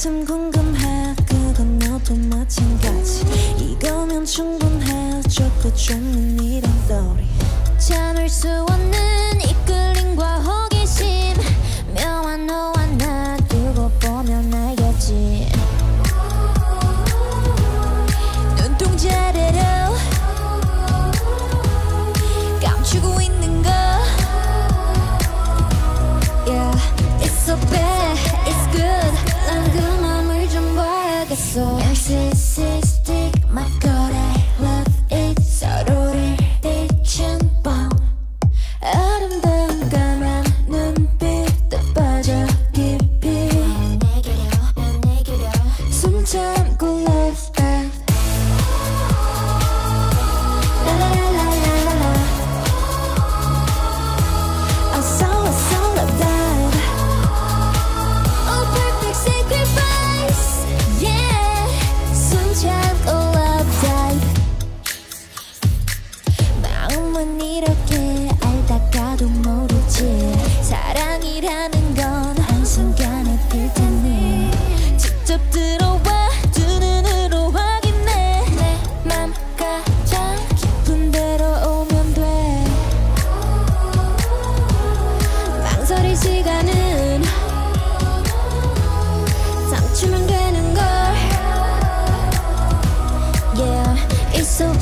참 궁금해. 그건 너도 마찬가지. 이거면 충분해. 좋고 좋는 이런 story. 참을 수 없는 이끌림과 호기심. 묘한 너와 나 두고 보면 알겠지 this 사람은 이렇게 알다가도 모르지. 사랑이라는 건 한순간에 필 테니. 직접 들어와 두 눈으로 확인해. 내맘 가장 깊은 데로 오면 돼. 망설일 시간은 잠추면 되는 걸. Yeah, it's so